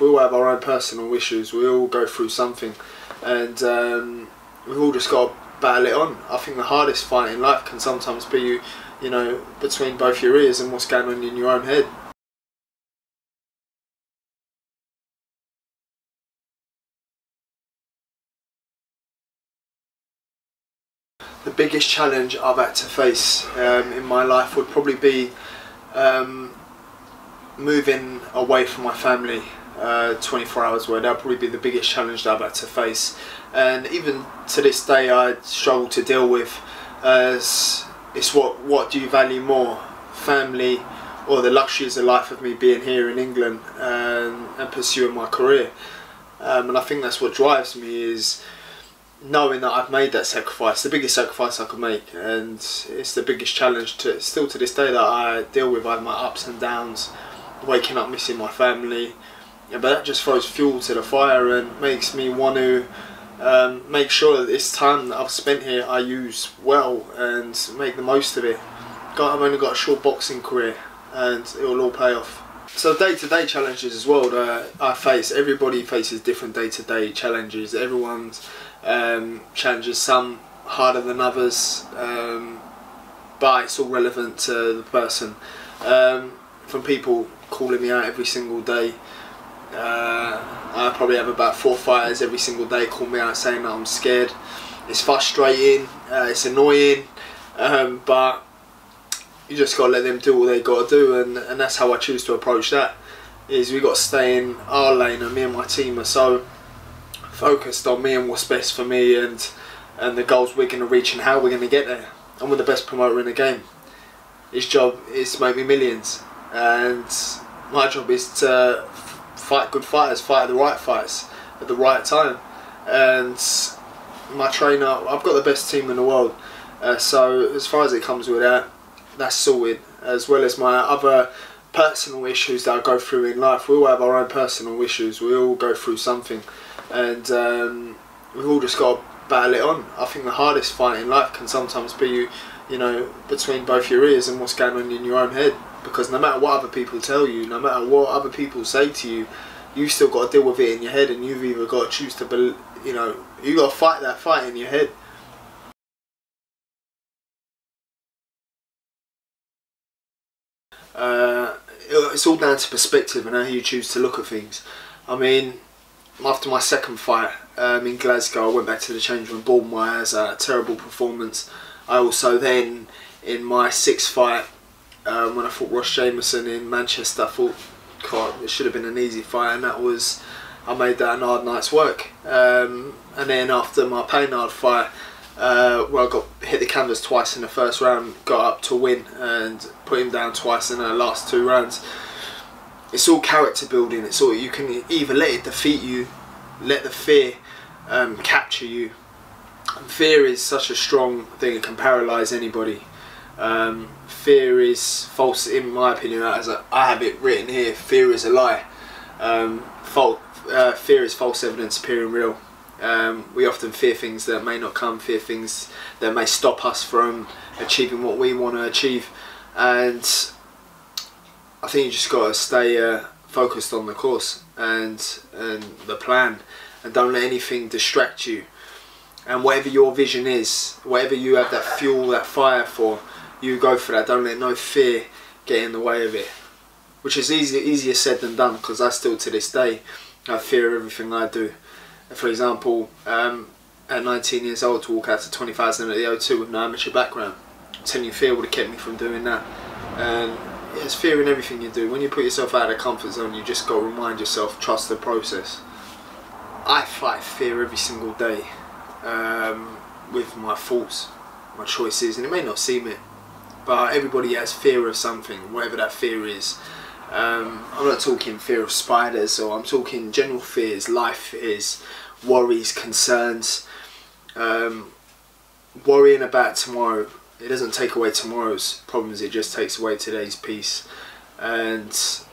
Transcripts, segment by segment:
We all have our own personal issues. We all go through something, and um, we've all just got to battle it on. I think the hardest fight in life can sometimes be you, you know, between both your ears and what's going on in your own head. The biggest challenge I've had to face um, in my life would probably be um, moving away from my family uh, 24 hours away. That'll probably be the biggest challenge that I've had to face. And even to this day, I struggle to deal with. As it's what what do you value more, family, or the luxuries of life of me being here in England and, and pursuing my career. Um, and I think that's what drives me is knowing that I've made that sacrifice, the biggest sacrifice I could make, and it's the biggest challenge to still to this day that I deal with. I have my ups and downs, waking up missing my family, but that just throws fuel to the fire and makes me want to um, make sure that this time that I've spent here I use well and make the most of it. God, I've only got a short boxing career, and it will all pay off. So day-to-day challenges as well that I face. Everybody faces different day-to-day challenges. Everyone's um, challenges, some harder than others, um, but it's all relevant to the person. Um, from people calling me out every single day, uh, I probably have about four fighters every single day call me out saying that I'm scared. It's frustrating, uh, it's annoying, um, but you just got to let them do what they got to do, and, and that's how I choose to approach that. Is we got to stay in our lane, and me and my team are so focused on me and what's best for me, and and the goals we're going to reach and how we're going to get there. I'm with the best promoter in the game. His job is to make me millions, and my job is to fight good fighters, fight the right fights at the right time. And my trainer, I've got the best team in the world. Uh, so as far as it comes with that, that's sorted. As well as my other personal issues that I go through in life. We all have our own personal issues. We all go through something, and um, we've all just got to battle it on. I think the hardest fight in life can sometimes be you, you know, between both your ears and what's going on in your own head. Because no matter what other people tell you, no matter what other people say to you, you've still got to deal with it in your head, and you've either got to choose to, be, you know, you got to fight that fight in your head. Uh, it's all down to perspective and how you choose to look at things. I mean, after my second fight um, in Glasgow, I went back to the change room. Bournemouth has a terrible performance. I also then, in my sixth fight, um, when I fought Ross Jameson in Manchester, I thought, God, it should have been an easy fight, and that was, I made that an hard night's work. Um, and then after my Peynaud fight, uh, where I got hit the canvas twice in the first round, got up to win and put him down twice in the last two rounds. It's all character building. It's all you can either let it defeat you, let the fear um, capture you. And fear is such a strong thing; it can paralyze anybody. Um, fear is false, in my opinion. As I have it written here, fear is a lie. Um, false, uh, fear is false evidence appearing real. Um, we often fear things that may not come, fear things that may stop us from achieving what we want to achieve, and I think you just got to stay uh, focused on the course and and the plan, and don't let anything distract you. And whatever your vision is, whatever you have that fuel, that fire for, you go for that. Don't let no fear get in the way of it. Which is easier easier said than done because I still to this day have fear everything I do for example, um, at 19 years old to walk out to 20,000 at the O2 with no amateur background. Telling you, fear would have kept me from doing that. And it's fear in everything you do. When you put yourself out of the comfort zone, you just got to remind yourself, trust the process. I fight fear every single day um, with my thoughts, my choices, and it may not seem it, but everybody has fear of something, whatever that fear is. Um, I'm not talking fear of spiders, or I'm talking general fears, life fears, worries, concerns. Um, worrying about tomorrow, it doesn't take away tomorrow's problems, it just takes away today's peace. And it's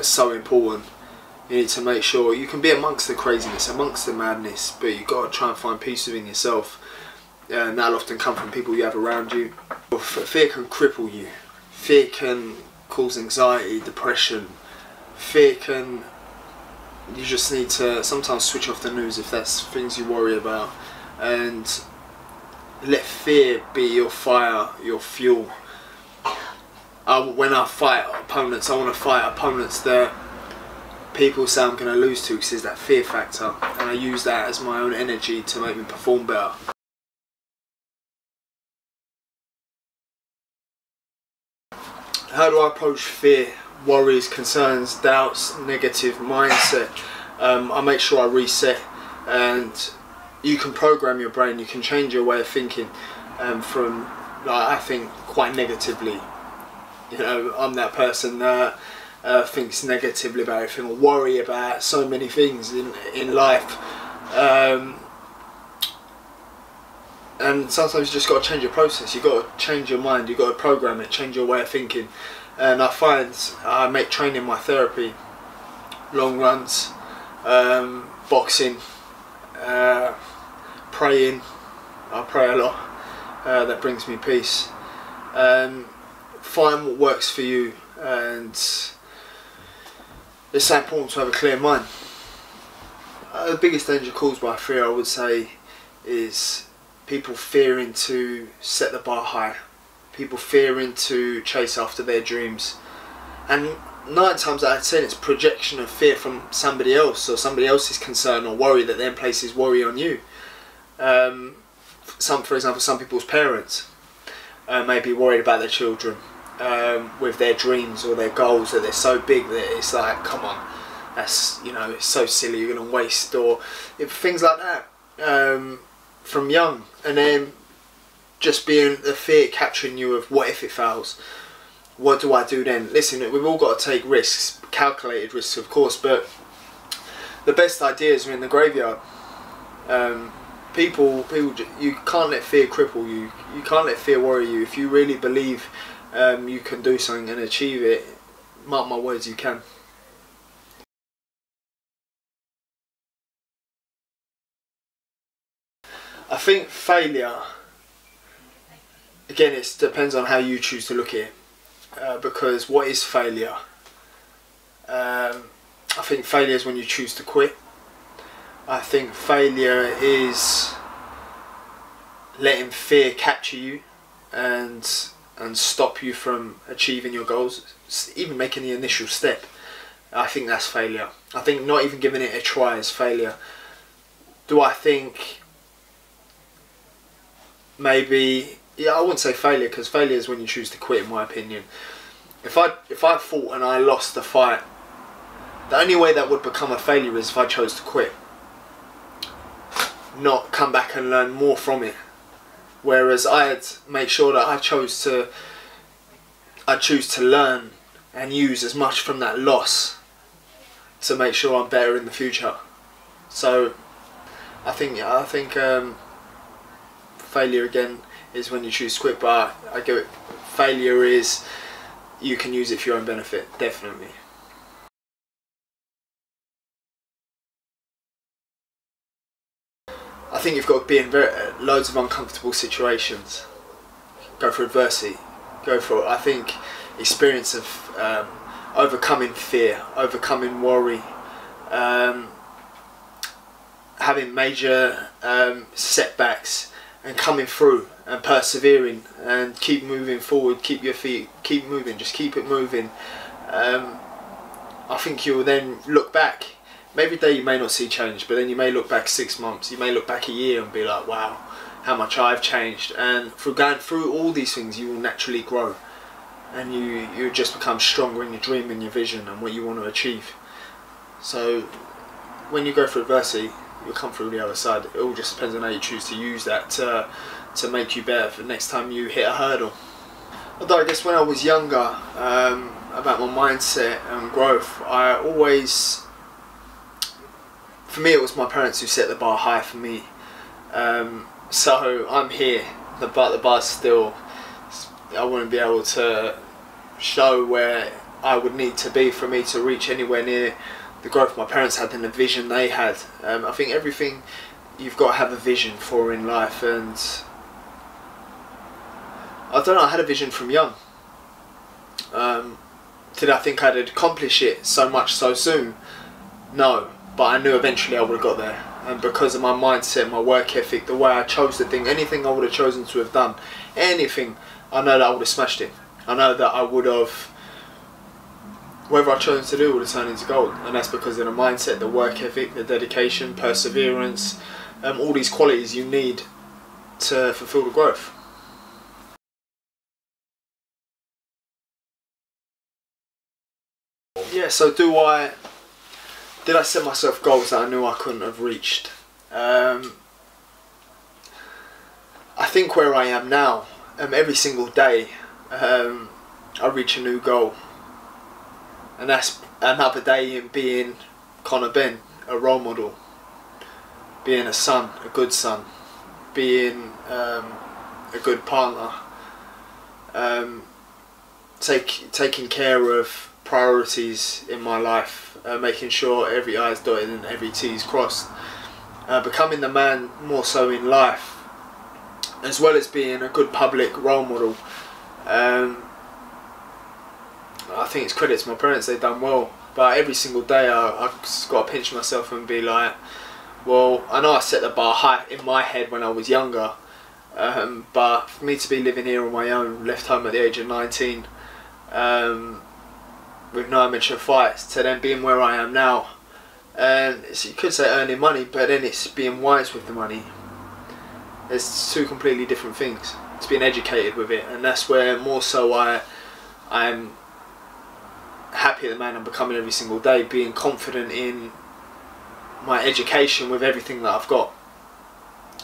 so important. You need to make sure you can be amongst the craziness, amongst the madness, but you've got to try and find peace within yourself. And that'll often come from people you have around you. Fear can cripple you. Fear can cause anxiety, depression. Fear can you just need to sometimes switch off the news if that's things you worry about, and let fear be your fire, your fuel. I, when I fight opponents, I want to fight opponents that people say I'm going to lose to because there's that fear factor, and I use that as my own energy to make me perform better. How do I approach fear, worries, concerns, doubts, negative mindset? Um, I make sure I reset, and you can program your brain. You can change your way of thinking um, from, like, I think, quite negatively. You know, I'm that person that uh, thinks negatively about everything or worry about so many things in in life. Um, and sometimes you just got to change your process. You got to change your mind. You got to program it, change your way of thinking. And I find I make training my therapy. Long runs, um, boxing, uh, praying. I pray a lot. Uh, that brings me peace. Um, find what works for you, and it's so important to have a clear mind. Uh, the biggest danger caused by fear, I would say, is people fearing to set the bar high, people fearing to chase after their dreams, and nine times out of ten, it's projection of fear from somebody else or somebody else's concern or worry that then places worry on you. Um, some, for example, some people's parents uh, may be worried about their children um, with their dreams or their goals that they're so big that it's like, come on, that's you know, it's so silly, you're gonna waste or things like that. Um, from young, and then just being the fear capturing you of what if it fails? What do I do then? Listen, we've all got to take risks, calculated risks, of course, but the best ideas are in the graveyard. Um, people, people, you can't let fear cripple you. You can't let fear worry you. If you really believe um, you can do something and achieve it, mark my words, you can. I think failure, again, it depends on how you choose to look at it. Uh, because what is failure? Um, I think failure is when you choose to quit. I think failure is letting fear capture you and and stop you from achieving your goals, even making the initial step. I think that's failure. I think not even giving it a try is failure. Do I think maybe yeah I wouldn't say failure because failure is when you choose to quit in my opinion. If I if I fought and I lost the fight the only way that would become a failure is if I chose to quit. Not come back and learn more from it. Whereas I had make sure that I chose to I choose to learn and use as much from that loss to make sure I'm better in the future. So I think yeah I think um, failure again is when you choose quit. But I go, failure is you can use it for your own benefit, definitely. I think you've got to be in very, loads of uncomfortable situations. Go for adversity. Go for, I think, experience of um, overcoming fear, overcoming worry, um, having major um, setbacks, and coming through and persevering and keep moving forward keep your feet keep moving just keep it moving. Um, I think you'll then look back. Maybe day you may not see change but then you may look back six months you may look back a year and be like wow how much I've changed. And through going through all these things you will naturally grow and you you just become stronger in your dream and your vision and what you want to achieve. So when you go through adversity you'll come through the other side. It all just depends on how you choose to use that to, to make you better for next time you hit a hurdle. Although I guess when I was younger, um, about my mindset and growth, I always, for me, it was my parents who set the bar high for me. Um, so I'm here, the but the bar's still. I wouldn't be able to show where I would need to be for me to reach anywhere near the growth my parents had and the vision they had. Um, I think everything you've got to have a vision for in life, and I don't know. I had a vision from young. Um, did I think I'd accomplish it so much so soon? No. but I knew eventually I would have got there. And because of my mindset, my work ethic, the way I chose the thing, anything I would have chosen to have done, anything, I know that I would have smashed it. I know that I would have, whatever I chose to do have turned into gold. And that's because of the mindset, the work ethic, the dedication, perseverance, um, all these qualities you need to fulfill the growth. Yeah, so do I did I set myself goals that I knew I couldn't have reached? Um, I think where I am now, um, every single day, um, I reach a new goal, and that's another day in being Conor Benn, a role model, being a son, a good son, being um, a good partner, um, take taking care of priorities in my life, uh, making sure every I is dotted and every T is crossed, uh, becoming the man more so in life, as well as being a good public role model. Um, I think it's credit to my parents, they've done well. But every single day I, I've got to pinch myself and be like, well, I know I set the bar high in my head when I was younger, um, but for me to be living here on my own, left home at the age of 19, um, with no amateur fights to then being where I am now. And you could say earning money, but then it's being wise with the money. It's two completely different things. It's being educated with it, and that's where more so I, I'm happy the man I'm becoming every single day, being confident in my education with everything that I've got,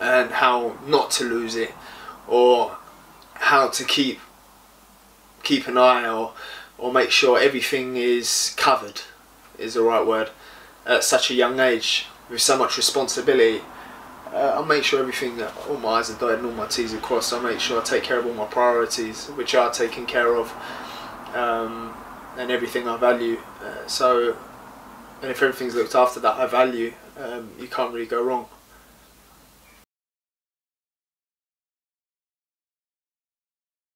and how not to lose it, or how to keep keep an eye or or make sure everything is covered is the right word at such a young age with so much responsibility. Uh, I'll make sure everything that all my I's are dotted and all my T's are crossed. I'll make sure I take care of all my priorities which are taken care of. Um, and everything I value. Uh, so and if everything's looked after that I value um, you can't really go wrong